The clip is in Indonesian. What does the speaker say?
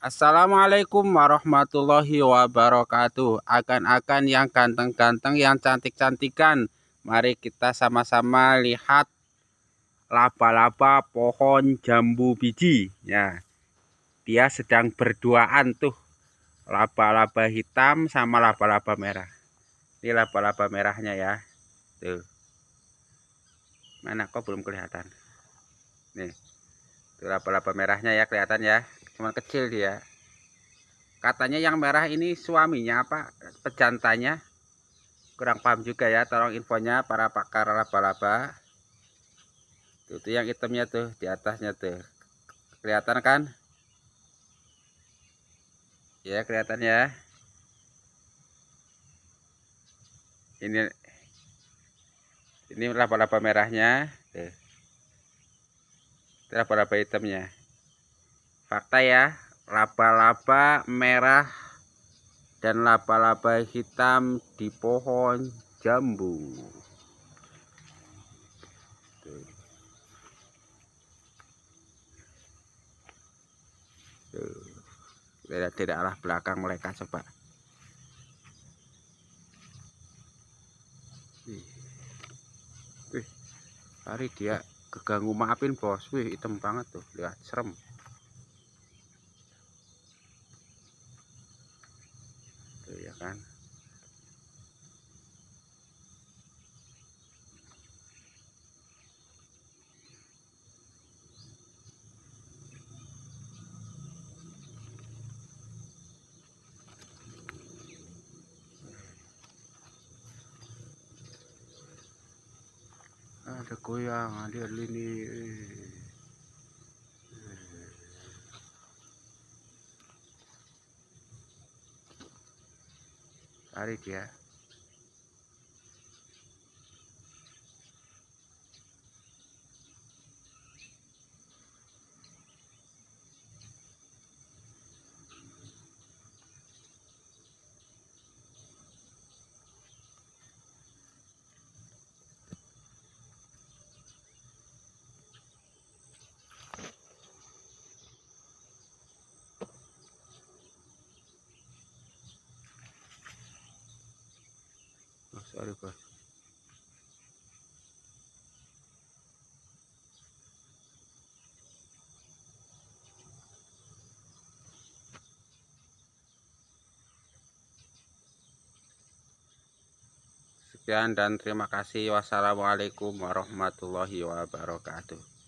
Assalamualaikum warahmatullahi wabarakatuh. Akan-akan yang ganteng-ganteng Yang cantik-cantikan. Mari kita sama-sama lihat Laba-laba pohon jambu biji. Ya Dia sedang berduaan tuh. Laba-laba hitam sama laba-laba merah. Ini laba-laba merahnya ya. Tuh. Mana? Kok belum kelihatan? Nih. Tuh laba-laba merahnya ya kelihatan ya cuman kecil dia. Katanya yang merah ini suaminya apa pejantanya. Kurang paham juga ya tolong infonya para pakar laba-laba. Itu yang hitamnya tuh di atasnya tuh. Kelihatan kan? Ya kelihatan ya. Ini ini laba-laba merahnya. Tuh. Laba-laba hitamnya fakta ya laba-laba merah dan laba-laba hitam di pohon jambu. Tuh. tidak arah belakang mereka coba. Wih hari dia keganggu maafin bos. Wih hitam banget tuh. Lihat serem cá ta koya ha le lini tarik ya sorry bos sekian dan terima kasih. Wassalamualaikum warahmatullahi wabarakatuh